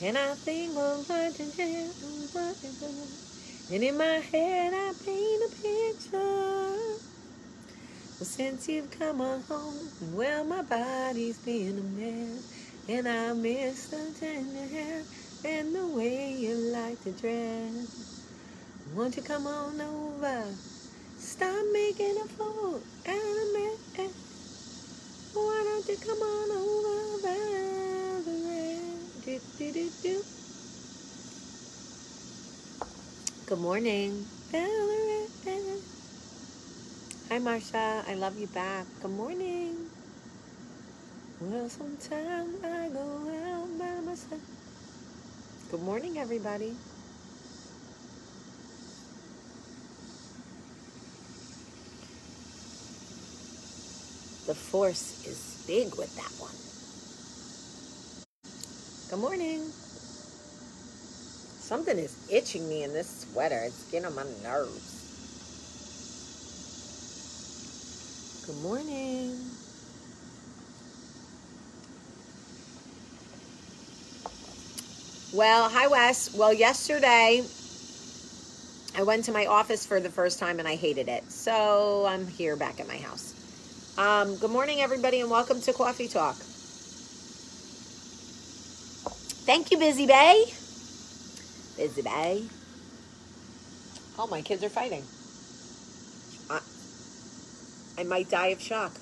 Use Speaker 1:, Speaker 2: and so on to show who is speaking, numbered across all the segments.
Speaker 1: And I think of what you did, you. And in my head, I paint a picture. Well, since you've come on home, well, my body's been a mess. And I miss the tender hair and the way you like to dress. Won't you come on over? Stop making a fool out of me. Why don't you come on over? Good morning, Hi, Marsha. I love you back. Good morning. Well, sometimes I go out by myself. Good morning, everybody. The force is big with that one. Good morning. Something is itching me in this sweater. It's getting on my nerves. Good morning. Well, hi, Wes. Well, yesterday I went to my office for the first time and I hated it. So I'm here back at my house. Um, good morning, everybody, and welcome to Coffee Talk. Thank you, Busy Bay. Busy Bay. Oh, my kids are fighting. I, I might die of shock.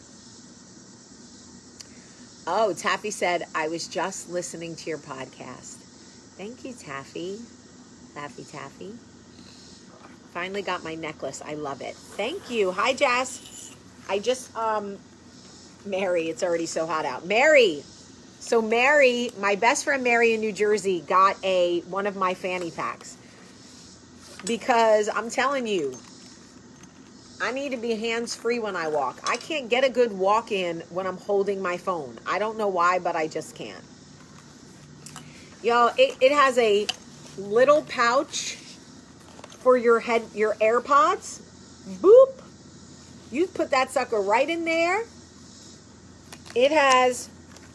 Speaker 1: Oh, Taffy said, I was just listening to your podcast. Thank you, Taffy. Taffy, Taffy. Finally got my necklace. I love it. Thank you. Hi, Jess. I just, um, Mary, it's already so hot out. Mary. So Mary, my best friend Mary in New Jersey got a one of my fanny packs. Because I'm telling you, I need to be hands free when I walk. I can't get a good walk in when I'm holding my phone. I don't know why, but I just can't. Y'all, it, it has a little pouch for your head, your AirPods. Boop. You put that sucker right in there. It has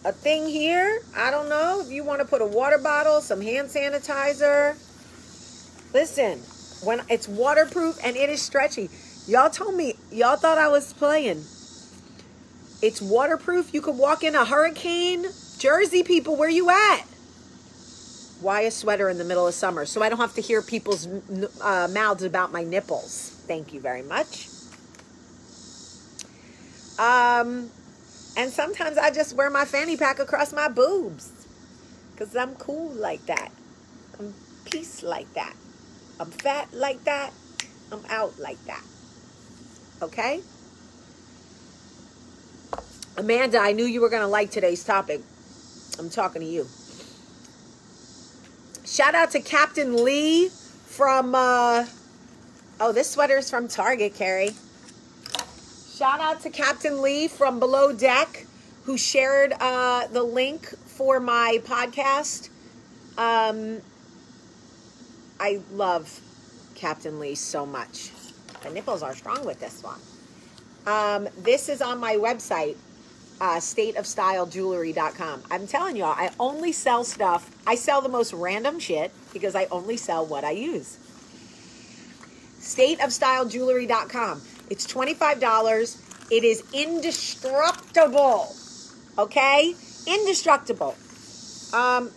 Speaker 1: a thing here. I don't know if you want to put a water bottle, some hand sanitizer. Listen, when it's waterproof and it is stretchy. Y'all told me, y'all thought I was playing. It's waterproof. You could walk in a hurricane. Jersey people, where you at? Why a sweater in the middle of summer? So I don't have to hear people's uh, mouths about my nipples. Thank you very much. Um, and sometimes I just wear my fanny pack across my boobs because I'm cool like that. I'm peace like that. I'm fat like that. I'm out like that. Okay? Amanda, I knew you were going to like today's topic. I'm talking to you. Shout out to Captain Lee from, uh, oh, this sweater is from Target, Carrie. Shout out to Captain Lee from Below Deck who shared uh, the link for my podcast. Um, I love Captain Lee so much. The nipples are strong with this one. Um, this is on my website, uh, stateofstylejewelry.com. I'm telling y'all, I only sell stuff. I sell the most random shit because I only sell what I use. Stateofstylejewelry.com. It's $25. It is indestructible. Okay? Indestructible. Um,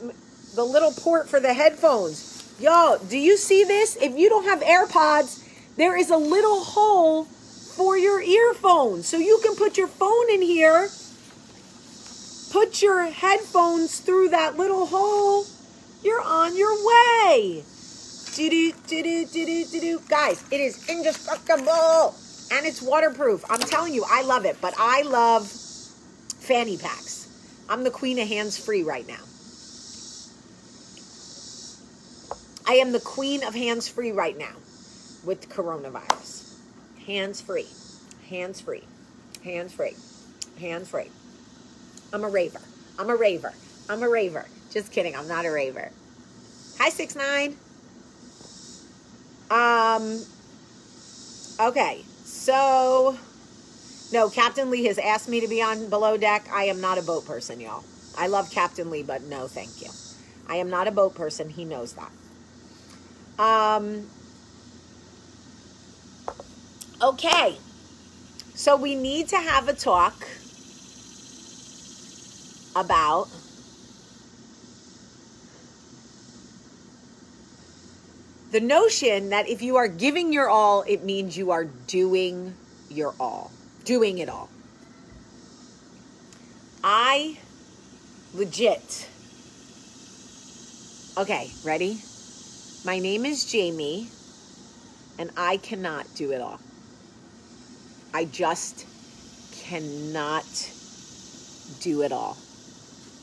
Speaker 1: the little port for the headphones. Y'all, do you see this? If you don't have AirPods, there is a little hole for your earphones. So you can put your phone in here, put your headphones through that little hole. You're on your way. Do-do, do-do, do-do, do-do. Guys, it is indestructible and it's waterproof. I'm telling you, I love it, but I love fanny packs. I'm the queen of hands free right now. I am the queen of hands free right now with coronavirus. Hands free, hands free, hands free, hands free. I'm a raver. I'm a raver. I'm a raver. Just kidding. I'm not a raver. Hi, six nine. Um. Okay. So, no, Captain Lee has asked me to be on below deck. I am not a boat person, y'all. I love Captain Lee, but no, thank you. I am not a boat person. He knows that. Um, okay. So we need to have a talk about the notion that if you are giving your all, it means you are doing your all, doing it all. I legit. Okay, ready? My name is Jaime, and I cannot do it all. I just cannot do it all.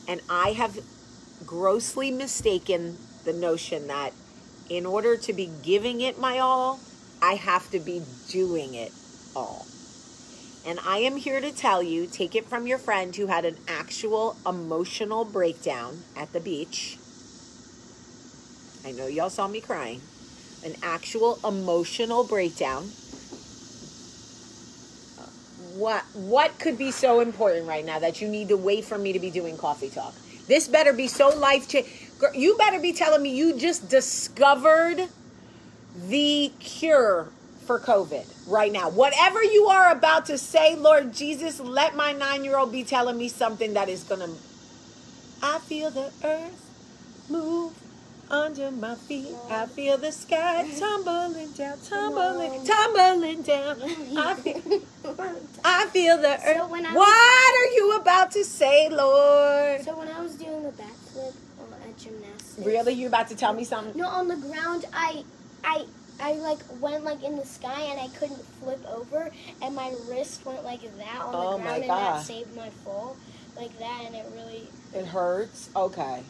Speaker 1: And I have grossly mistaken the notion that in order to be giving it my all, I have to be doing it all. And I am here to tell you take it from your friend who had an actual emotional breakdown at the beach. I know y'all saw me crying. An actual emotional breakdown. What what could be so important right now that you need to wait for me to be doing coffee talk? This better be so life changing. You better be telling me you just discovered the cure for COVID right now. Whatever you are about to say, Lord Jesus, let my nine year old be telling me something that is going to. I feel the earth move under my feet. I feel the sky tumbling down, tumbling, tumbling down. I feel, I feel the earth.
Speaker 2: So
Speaker 1: what
Speaker 2: was-
Speaker 1: are you about to say, Lord?
Speaker 2: So when I was doing the uh,
Speaker 1: Really? You about to tell me something?
Speaker 2: No, on the ground, I, I, I like went like in the sky and I couldn't flip over, and my wrist went like that on
Speaker 1: Oh,
Speaker 2: the
Speaker 1: my
Speaker 2: ground, and that saved my fall, like that, and it really.
Speaker 1: It hurts? Okay.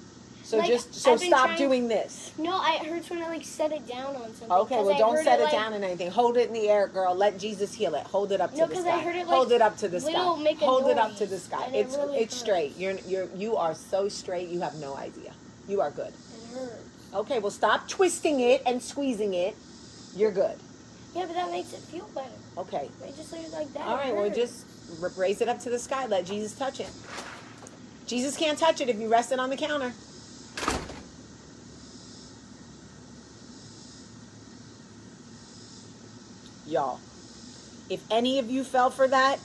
Speaker 1: So
Speaker 2: Like,
Speaker 1: just so stop
Speaker 2: trying-
Speaker 1: doing this.
Speaker 2: No, I, it hurts when I like set it down on something.
Speaker 1: Okay, well
Speaker 2: I
Speaker 1: don't set it
Speaker 2: like,
Speaker 1: down in anything. Hold it in the air, girl. Let Jesus heal it. Hold it up to
Speaker 2: No,
Speaker 1: the sky.
Speaker 2: I heard it, like,
Speaker 1: Hold it up to the sky.
Speaker 2: little make a
Speaker 1: Hold it up to the sky.
Speaker 2: and it
Speaker 1: It's
Speaker 2: really
Speaker 1: it's
Speaker 2: hurt.
Speaker 1: straight. You're you're you are so straight. You have no idea. You are good.
Speaker 2: It hurts.
Speaker 1: Okay, well stop twisting it and squeezing it. You're good.
Speaker 2: Yeah, but that makes it feel better.
Speaker 1: Okay.
Speaker 2: I just leave it like that.
Speaker 1: All right, well just raise it up to the sky. Let Jesus touch it. Jesus can't touch it if you rest it on the counter. Y'all, if any of you fell for that,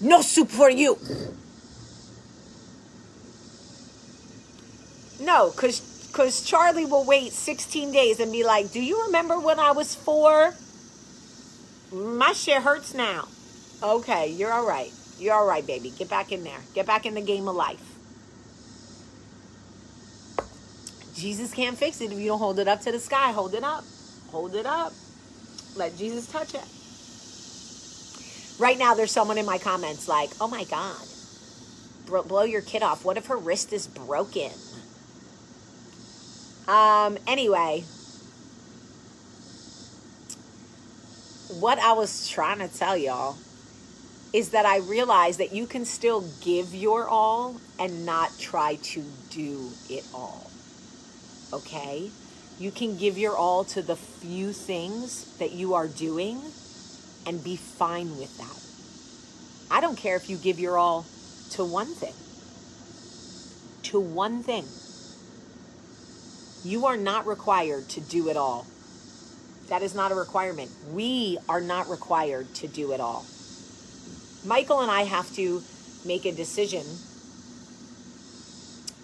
Speaker 1: no soup for you. No, cause cause Charlie will wait 16 days and be like, "Do you remember when I was 4? My shit hurts now." Okay, you're all right. You're all right, baby. Get back in there. Get back in the game of life. Jesus can't fix it if you don't hold it up to the sky. Hold it up. Hold it up. Let Jesus touch it. Right now, there's someone in my comments like, oh my God, blow your kid off. What if her wrist is broken? Um, anyway, what I was trying to tell y'all is that I realized that you can still give your all and not try to do it all. Okay? You can give your all to the few things that you are doing and be fine with that. I don't care if you give your all to one thing. To one thing. You are not required to do it all. That is not a requirement. We are not required to do it all. Michael and I have to make a decision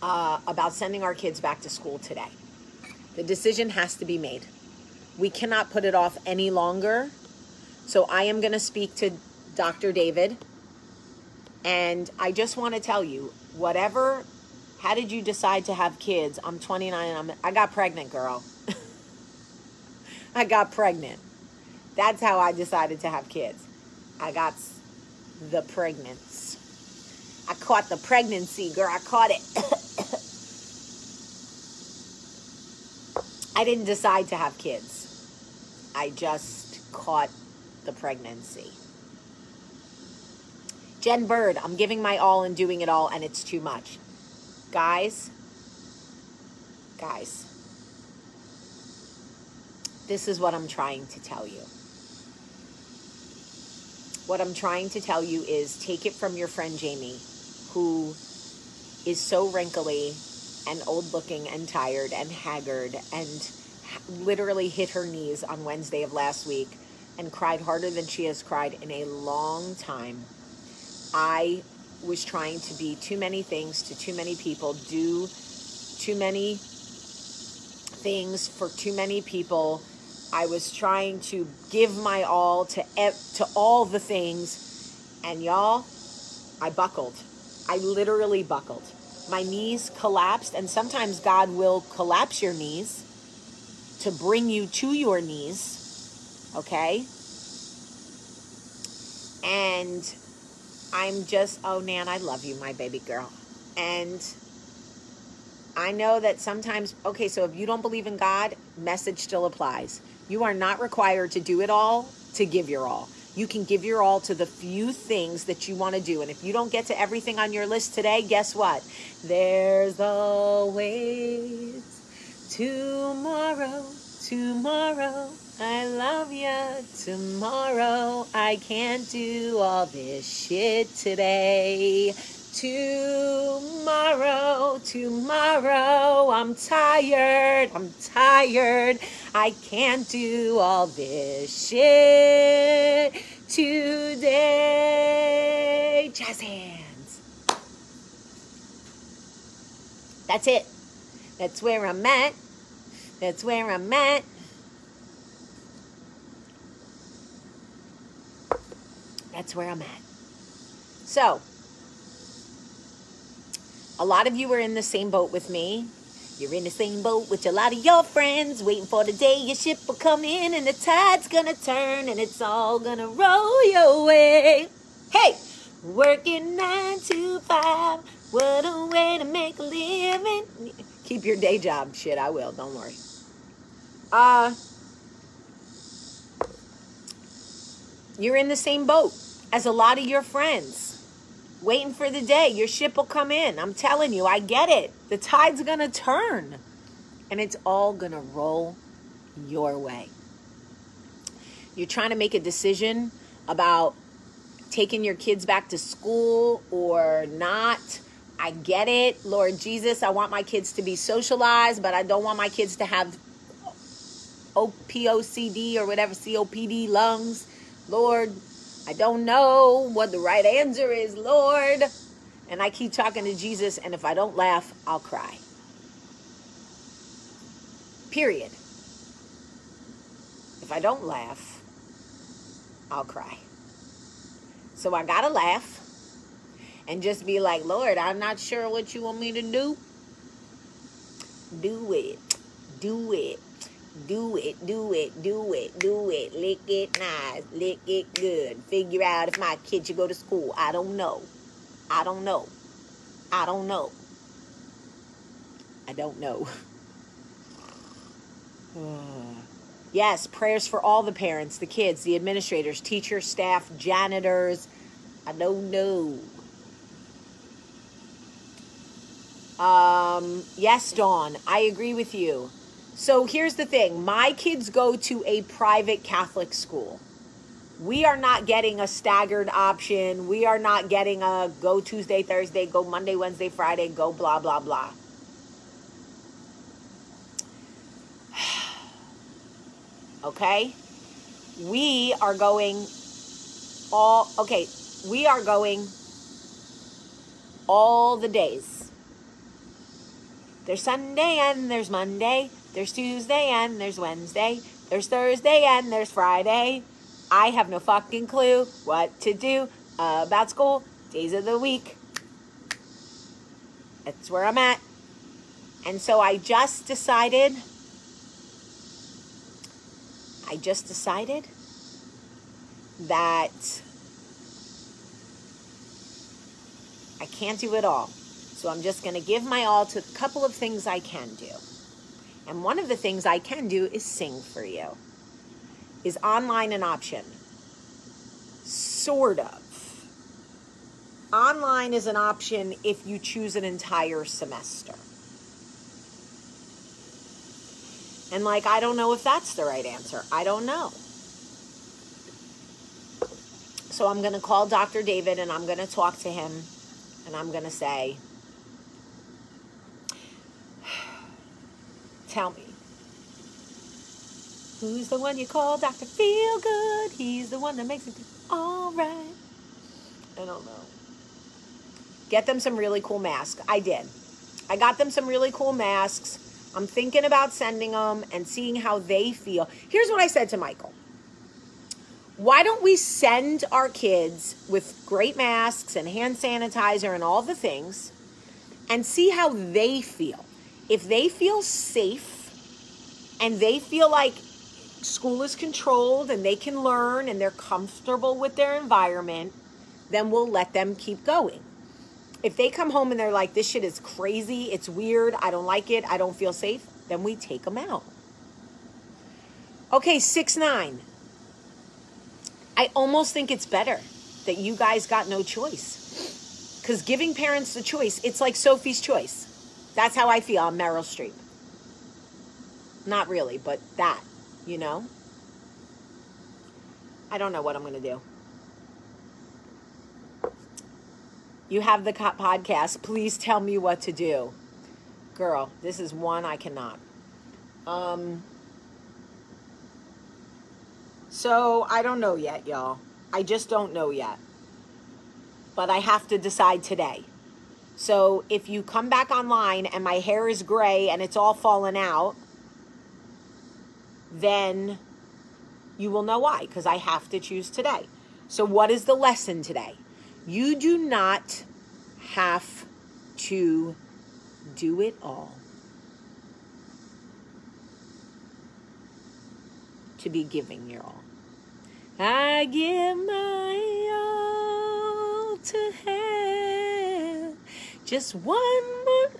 Speaker 1: uh, about sending our kids back to school today. The decision has to be made. We cannot put it off any longer. So I am going to speak to Dr. David. And I just want to tell you whatever, how did you decide to have kids? I'm 29 and I'm, I got pregnant, girl. I got pregnant. That's how I decided to have kids. I got the pregnancy. I caught the pregnancy, girl. I caught it. I didn't decide to have kids. I just caught the pregnancy. Jen Bird, I'm giving my all and doing it all, and it's too much. Guys, guys, this is what I'm trying to tell you. What I'm trying to tell you is take it from your friend Jaime, who is so wrinkly and old looking and tired and haggard and literally hit her knees on Wednesday of last week and cried harder than she has cried in a long time. I was trying to be too many things to too many people, do too many things for too many people. I was trying to give my all to to all the things and y'all, I buckled. I literally buckled. My knees collapsed and sometimes God will collapse your knees to bring you to your knees. Okay? And I'm just, oh, Nan, I love you, my baby girl. And I know that sometimes, okay, so if you don't believe in God, message still applies. You are not required to do it all to give your all. You can give your all to the few things that you want to do. And if you don't get to everything on your list today, guess what? There's always tomorrow, tomorrow. I love you tomorrow. I can't do all this shit today. Tomorrow, tomorrow, I'm tired, I'm tired. I can't do all this shit today. Jazz hands. That's it. That's where I'm at. That's where I'm at. That's where I'm at. So, a lot of you are in the same boat with me. You're in the same boat with a lot of your friends, waiting for the day your ship will come in and the tide's gonna turn and it's all gonna roll your way. Hey, working nine to five, what a way to make a living. Keep your day job. Shit, I will. Don't worry. Uh, you're in the same boat as a lot of your friends. Waiting for the day your ship will come in. I'm telling you, I get it. The tide's going to turn and it's all going to roll your way. You're trying to make a decision about taking your kids back to school or not. I get it. Lord Jesus, I want my kids to be socialized, but I don't want my kids to have OPOCD or whatever, COPD lungs. Lord, I don't know what the right answer is, Lord. And I keep talking to Jesus, and if I don't laugh, I'll cry. Period. If I don't laugh, I'll cry. So I gotta laugh and just be like, Lord, I'm not sure what you want me to do. Do it. Do it. Do it, do it, do it, do it. Lick it nice, lick it good. Figure out if my kid should go to school. I don't know. I don't know. I don't know. I don't know. yes, prayers for all the parents, the kids, the administrators, teachers, staff, janitors. I don't know. Um, yes, Dawn, I agree with you. So here's the thing my kids go to a private Catholic school. We are not getting a staggered option. We are not getting a go Tuesday, Thursday, go Monday, Wednesday, Friday, go blah, blah, blah. okay? We are going all, okay, we are going all the days. There's Sunday and there's Monday. There's Tuesday and there's Wednesday. There's Thursday and there's Friday. I have no fucking clue what to do about school, days of the week. That's where I'm at. And so I just decided, I just decided that I can't do it all. So I'm just going to give my all to a couple of things I can do. And one of the things I can do is sing for you. Is online an option? Sort of. Online is an option if you choose an entire semester. And like, I don't know if that's the right answer. I don't know. So I'm going to call Dr. David and I'm going to talk to him and I'm going to say, Tell me. Who's the one you call Dr. Feel Good? He's the one that makes it all right. I don't know. Get them some really cool masks. I did. I got them some really cool masks. I'm thinking about sending them and seeing how they feel. Here's what I said to Michael. Why don't we send our kids with great masks and hand sanitizer and all the things and see how they feel? If they feel safe and they feel like school is controlled and they can learn and they're comfortable with their environment, then we'll let them keep going. If they come home and they're like, this shit is crazy, it's weird, I don't like it, I don't feel safe, then we take them out. Okay, 6 9. I almost think it's better that you guys got no choice. Because giving parents the choice, it's like Sophie's choice. That's how I feel on Meryl Streep. Not really, but that you know? I don't know what I'm going to do. You have the podcast. Please tell me what to do. Girl, this is one I cannot. Um, so I don't know yet, y'all. I just don't know yet. But I have to decide today. So if you come back online and my hair is gray and it's all fallen out, then you will know why, because I have to choose today. So, what is the lesson today? You do not have to do it all to be giving your all. I give my all to have just one more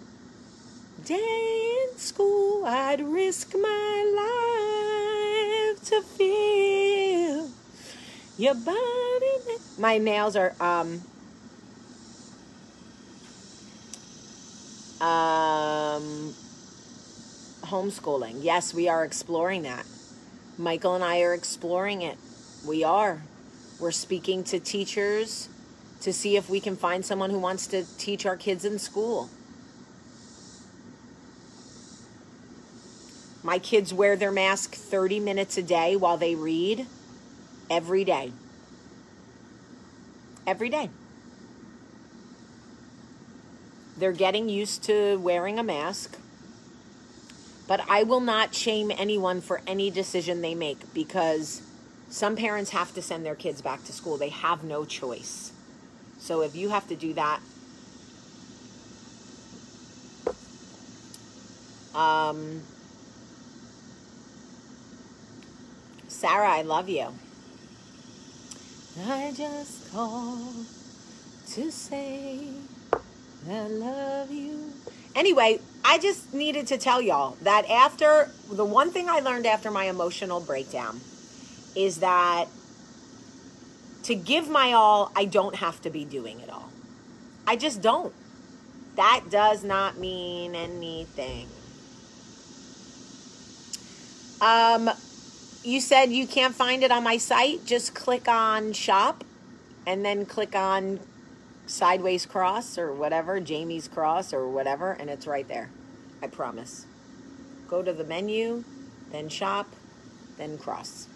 Speaker 1: day in school. I'd risk my life to feel your body. My nails are um um homeschooling. Yes, we are exploring that. Michael and I are exploring it. We are. We're speaking to teachers to see if we can find someone who wants to teach our kids in school. My kids wear their mask 30 minutes a day while they read every day. Every day. They're getting used to wearing a mask. But I will not shame anyone for any decision they make because some parents have to send their kids back to school. They have no choice. So if you have to do that, um, Sarah, I love you. I just called to say I love you. Anyway, I just needed to tell y'all that after the one thing I learned after my emotional breakdown is that to give my all, I don't have to be doing it all. I just don't. That does not mean anything. Um, you said you can't find it on my site, just click on shop and then click on sideways cross or whatever, Jaime's cross or whatever, and it's right there. I promise. Go to the menu, then shop, then cross.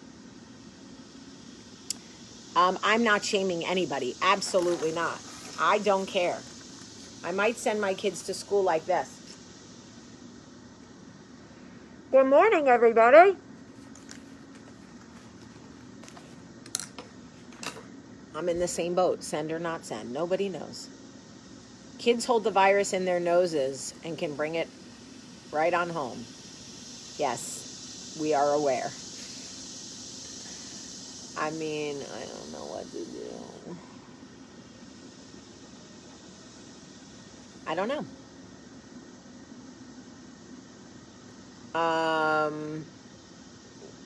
Speaker 1: Um, I'm not shaming anybody. Absolutely not. I don't care. I might send my kids to school like this. Good morning, everybody. I'm in the same boat, send or not send. Nobody knows. Kids hold the virus in their noses and can bring it right on home. Yes, we are aware. I mean, I don't know what to do. I don't know. Um,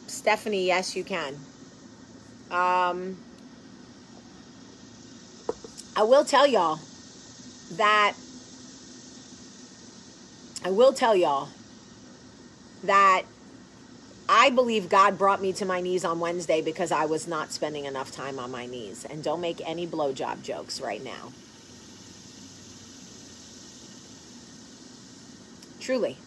Speaker 1: Stephanie, yes, you can. Um, I will tell y'all that I will tell y'all that I believe God brought me to my knees on Wednesday because I was not spending enough time on my knees. And don't make any blowjob jokes right now. Truly.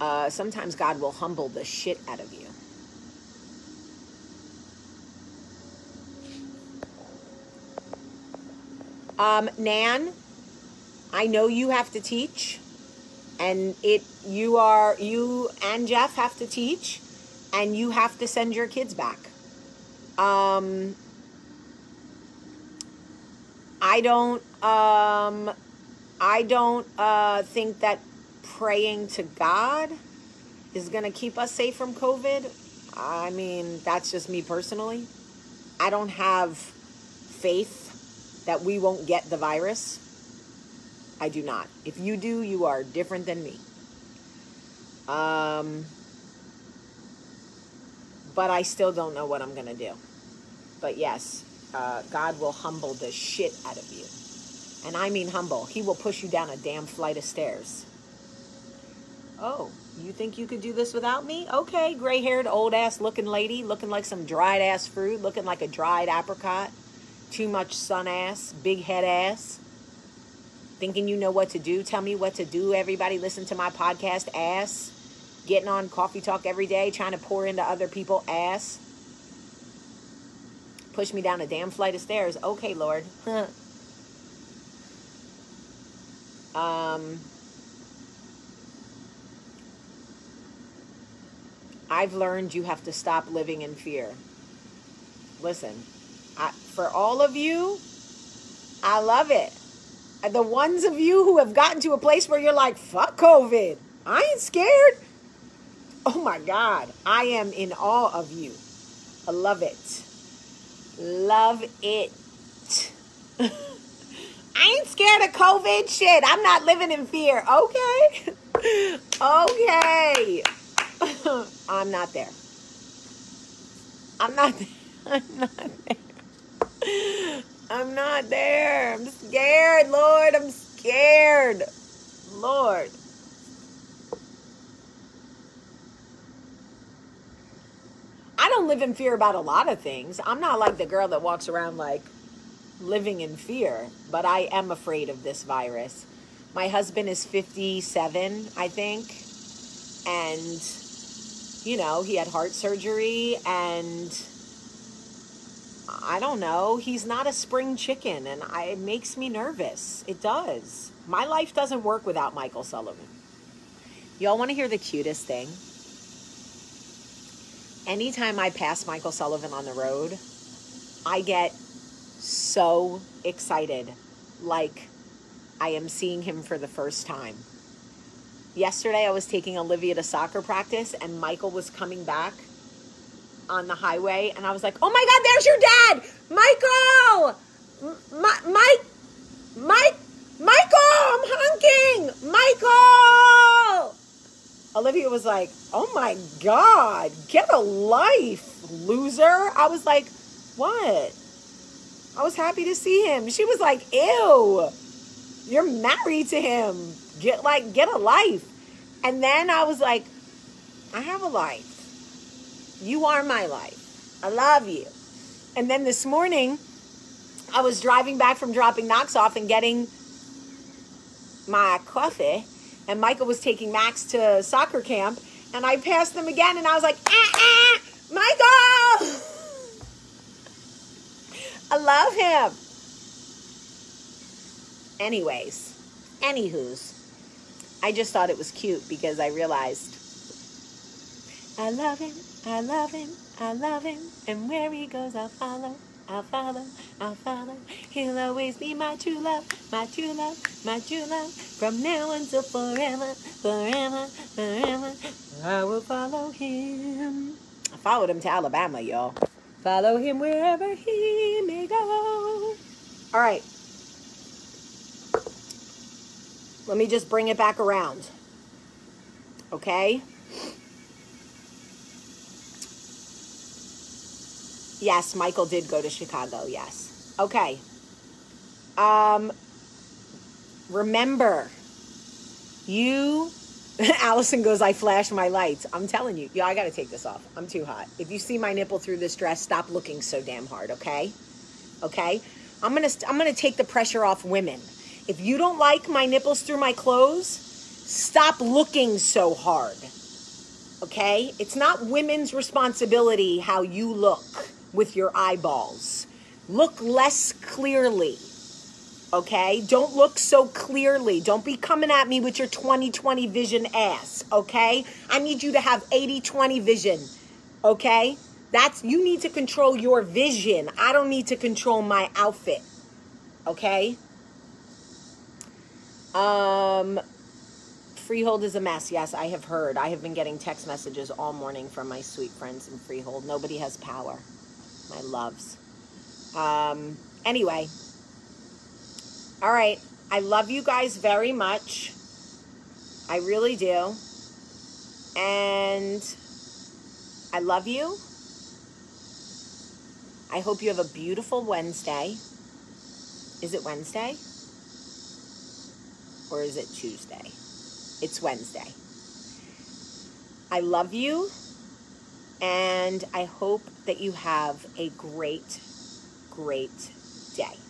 Speaker 1: uh, sometimes God will humble the shit out of you. Um, Nan, I know you have to teach, and it you are you and Jeff have to teach, and you have to send your kids back. Um, I don't um, I don't uh, think that praying to God is going to keep us safe from COVID. I mean, that's just me personally. I don't have faith that we won't get the virus. I do not. If you do, you are different than me. Um, but I still don't know what I'm going to do. But yes, uh, God will humble the shit out of you. And I mean humble. He will push you down a damn flight of stairs. Oh, you think you could do this without me? Okay, gray haired, old ass looking lady, looking like some dried ass fruit, looking like a dried apricot, too much sun ass, big head ass. Thinking you know what to do. Tell me what to do. Everybody listen to my podcast, ass. Getting on coffee talk every day, trying to pour into other people, ass. Push me down a damn flight of stairs. Okay, Lord. um, I've learned you have to stop living in fear. Listen, I, for all of you, I love it. The ones of you who have gotten to a place where you're like, fuck COVID, I ain't scared. Oh my God, I am in awe of you. I love it. Love it. I ain't scared of COVID shit. I'm not living in fear. Okay. okay. I'm not there. I'm not there. I'm not there. I'm not there. I'm scared, Lord. I'm scared. Lord. I don't live in fear about a lot of things. I'm not like the girl that walks around like living in fear, but I am afraid of this virus. My husband is 57, I think, and you know, he had heart surgery and I don't know, he's not a spring chicken and I, it makes me nervous. It does. My life doesn't work without Michael Sullivan. Y'all want to hear the cutest thing? Anytime I pass Michael Sullivan on the road, I get so excited like I am seeing him for the first time yesterday I was taking Olivia to soccer practice and Michael was coming back on the highway and I was like, "Oh my god, there's your dad! Michael! Mike Mike Michael, I'm honking! Michael!" Olivia was like, "Oh my god, get a life, loser." I was like, "What?" I was happy to see him. She was like, "Ew. You're married to him." Get like get a life. And then I was like, I have a life. You are my life. I love you. And then this morning, I was driving back from dropping Knox off and getting my coffee, and Michael was taking Max to soccer camp, and I passed them again, and I was like, ah, ah, Michael! I love him. Anyways, anywho's, I just thought it was cute because I realized I love him, I love him, I love him, and where he goes I'll follow, I'll follow, I'll follow. He'll always be my true love, my true love, my true love, from now until forever, forever, forever. I will follow him. I followed him to Alabama, y'all. Follow him wherever he may go. All right. Let me just bring it back around. Okay? Yes, Michael did go to Chicago. Yes. Okay. Um remember you Allison goes, I flash my lights. I'm telling you, yeah, I gotta take this off. I'm too hot. If you see my nipple through this dress, stop looking so damn hard, okay? Okay? I'm gonna I'm gonna take the pressure off women. If you don't like my nipples through my clothes, Stop looking so hard. Okay? It's not women's responsibility how you look with your eyeballs. Look less clearly. Okay? Don't look so clearly. Don't be coming at me with your 2020 vision ass. Okay? I need you to have 80 20 vision. Okay? That's you need to control your vision. I don't need to control my outfit. Okay? Um Freehold is a mess. Yes, I have heard. I have been getting text messages all morning from my sweet friends in Freehold. Nobody has power. My loves. Um, anyway. All right. I love you guys very much. I really do. And I love you. I hope you have a beautiful Wednesday. Is it Wednesday? Or is it Tuesday? It's Wednesday. I love you, and I hope that you have a great, great day.